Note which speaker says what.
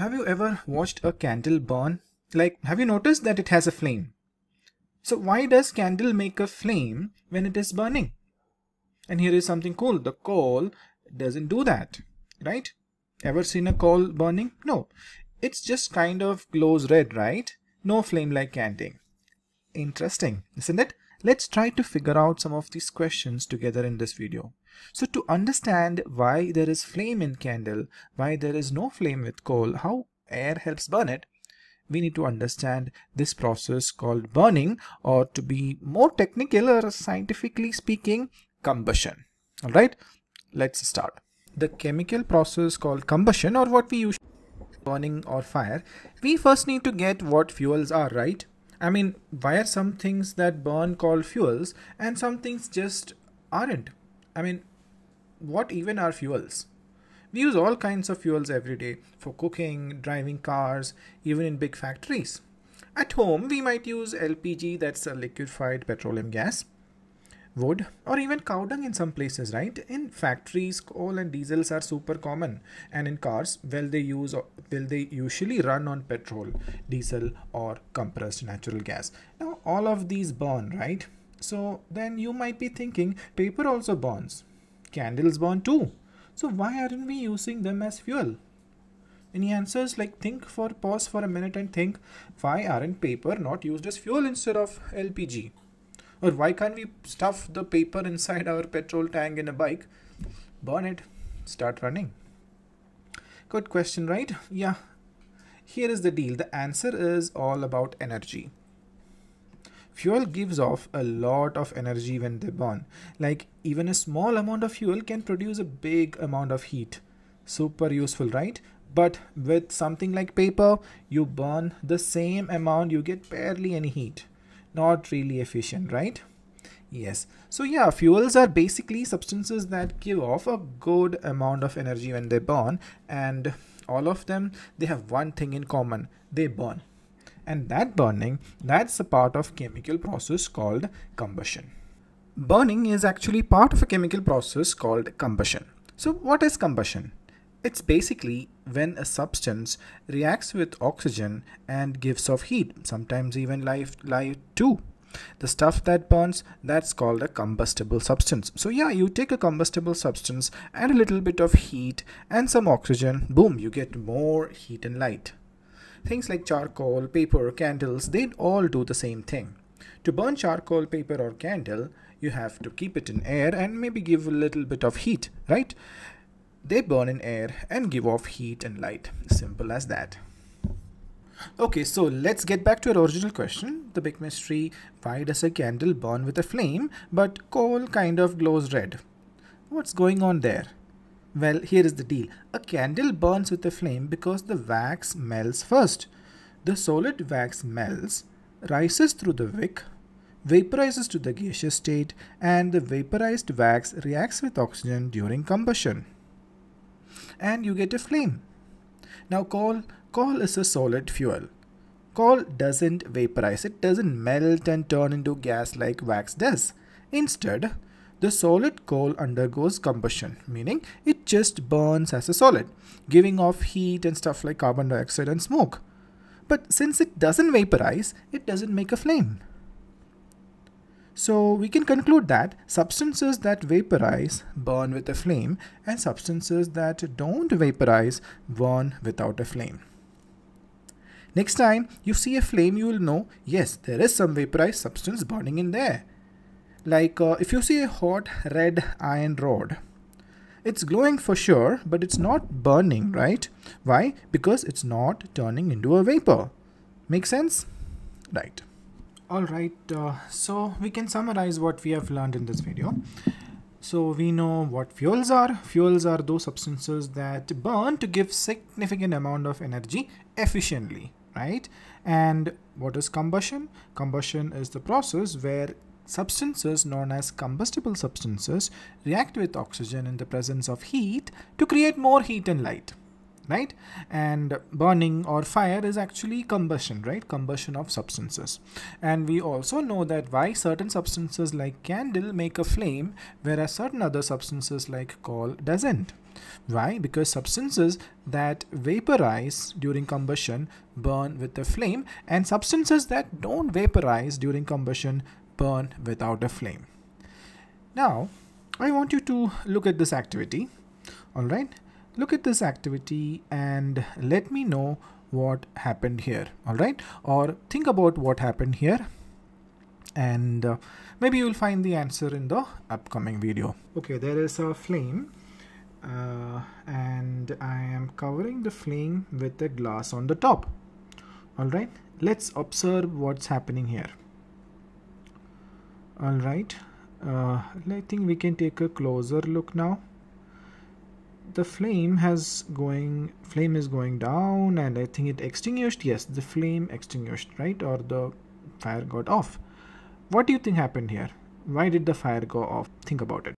Speaker 1: have you ever watched a candle burn? Like, have you noticed that it has a flame? So why does candle make a flame when it is burning? And here is something cool. The coal doesn't do that, right? Ever seen a coal burning? No. It's just kind of glows red, right? No flame like candle. Interesting, isn't it? Let's try to figure out some of these questions together in this video. So to understand why there is flame in candle, why there is no flame with coal, how air helps burn it, we need to understand this process called burning or to be more technical or scientifically speaking, combustion. All right, let's start. The chemical process called combustion or what we use burning or fire, we first need to get what fuels are, right? I mean, why are some things that burn called fuels and some things just aren't? I mean, what even are fuels? We use all kinds of fuels every day for cooking, driving cars, even in big factories. At home, we might use LPG, that's a liquefied petroleum gas, wood, or even cow dung in some places, right? In factories, coal and diesels are super common, and in cars, well, they use will they usually run on petrol, diesel, or compressed natural gas. Now, all of these burn, right? So then you might be thinking, paper also burns, candles burn too. So why aren't we using them as fuel? Any answers? Like think for pause for a minute and think why aren't paper not used as fuel instead of LPG? Or why can't we stuff the paper inside our petrol tank in a bike, burn it, start running? Good question, right? Yeah. Here is the deal. The answer is all about energy. Fuel gives off a lot of energy when they burn. Like even a small amount of fuel can produce a big amount of heat. Super useful, right? But with something like paper, you burn the same amount, you get barely any heat. Not really efficient, right? Yes. So yeah, fuels are basically substances that give off a good amount of energy when they burn and all of them, they have one thing in common. They burn and that burning that's a part of chemical process called combustion burning is actually part of a chemical process called combustion so what is combustion it's basically when a substance reacts with oxygen and gives off heat sometimes even light light too the stuff that burns that's called a combustible substance so yeah you take a combustible substance and a little bit of heat and some oxygen boom you get more heat and light Things like charcoal, paper, candles, they all do the same thing. To burn charcoal, paper or candle, you have to keep it in air and maybe give a little bit of heat, right? They burn in air and give off heat and light. Simple as that. Okay, so let's get back to our original question. The big mystery, why does a candle burn with a flame but coal kind of glows red? What's going on there? Well, here is the deal. A candle burns with a flame because the wax melts first. The solid wax melts, rises through the wick, vaporizes to the gaseous state, and the vaporized wax reacts with oxygen during combustion. And you get a flame. Now coal, coal is a solid fuel. Coal doesn't vaporize, it doesn't melt and turn into gas like wax does. Instead, the solid coal undergoes combustion, meaning it just burns as a solid, giving off heat and stuff like carbon dioxide and smoke. But since it doesn't vaporize, it doesn't make a flame. So we can conclude that substances that vaporize burn with a flame and substances that don't vaporize burn without a flame. Next time you see a flame, you will know, yes, there is some vaporized substance burning in there. Like uh, if you see a hot red iron rod, it's glowing for sure, but it's not burning, right? Why? Because it's not turning into a vapor. Make sense? Right. Alright, uh, so we can summarize what we have learned in this video. So we know what fuels are. Fuels are those substances that burn to give significant amount of energy efficiently, right? And what is combustion? Combustion is the process where Substances known as combustible substances react with oxygen in the presence of heat to create more heat and light right and burning or fire is actually combustion right combustion of substances and we also know that why certain substances like candle make a flame whereas certain other substances like coal doesn't Why? Because substances that vaporize during combustion burn with a flame and substances that don't vaporize during combustion burn without a flame. Now, I want you to look at this activity. All right. Look at this activity and let me know what happened here. All right. Or think about what happened here and uh, maybe you will find the answer in the upcoming video. Okay, there is a flame uh, and I am covering the flame with a glass on the top. Alright, let's observe what's happening here. Alright, uh, I think we can take a closer look now. The flame has going flame is going down and I think it extinguished. Yes, the flame extinguished, right? Or the fire got off. What do you think happened here? Why did the fire go off? Think about it.